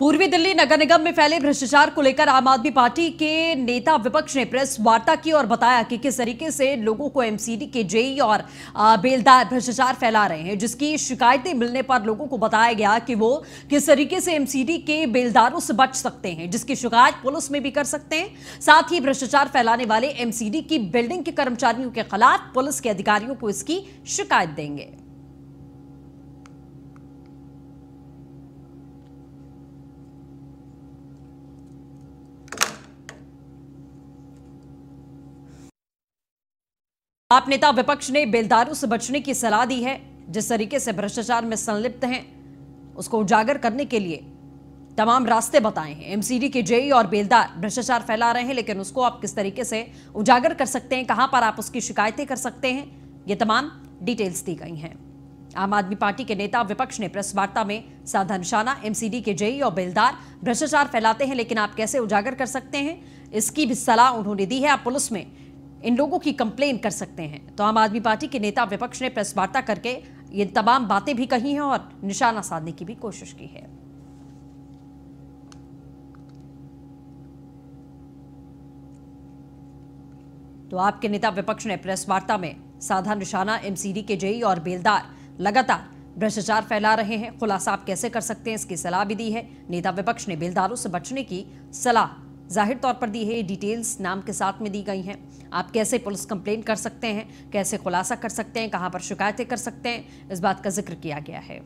पूर्वी दिल्ली नगर निगम में फैले भ्रष्टाचार को लेकर आम आदमी पार्टी के नेता विपक्ष ने प्रेस वार्ता की और बताया कि किस तरीके से लोगों को एमसीडी के जेई और बेलदार भ्रष्टाचार फैला रहे हैं, जिसकी शिकायतें मिलने पर लोगों को बताया गया कि वो किस तरीके से एमसीडी के बेलदारों से बच सकते हैं, जिसकी शिकायत पुलिस में भी कर सकते हैं। साथ ही भ्रष्टाचार फैलाने वाले एमसीडी की बिल्डिंग के कर्मचारियों के खिलाफ पुलिस के अधिकारियों को इसकी शिकायत देंगे। आप नेता विपक्ष ने बेलदारों से बचने की सलाह दी है, जिस तरीके से भ्रष्टाचार में संलिप्त हैं, उसको उजागर करने के लिए तमाम रास्ते बताए हैं। एमसीडी के जेई और बेलदार भ्रष्टाचार फैला रहे हैं, लेकिन उसको आप किस तरीके से उजागर कर सकते हैं, कहाँ पर आप उसकी शिकायतें कर सकते हैं, ये तमाम डिटेल्स दी गई हैं। आम आदमी पार्टी के नेता विपक्ष ने प्रेस वार्ता में साधा निशाना एमसीडी के जेई और बेलदार भ्रष्टाचार फैलाते हैं, लेकिन आप कैसे उजागर कर सकते हैं, इसकी भी सलाह उन्होंने दी है। आप पुलिस में इन लोगों की कंप्लेन कर सकते हैं। तो आम आदमी पार्टी के नेता विपक्ष ने प्रेस वार्ता करके ये तमाम बातें भी कही हैं और निशाना साधने की भी कोशिश की है। तो आपके नेता विपक्ष ने प्रेस वार्ता में साधा निशाना एमसीडी के जेई और बेलदार लगातार भ्रष्टाचार फैला रहे हैं। खुलासा आप कैसे कर सकते हैं? इसकी सलाह भी दी है। नेता विपक्ष ने बेलदारों से बचने की सलाह ज़ाहिर तौर पर दी है, ये डिटेल्स नाम के साथ में दी गई हैं। आप कैसे पुलिस कंप्लेन कर सकते हैं, कैसे खुलासा कर सकते हैं, कहाँ पर शिकायतें कर सकते हैं, इस बात का ज़िक्र किया गया है।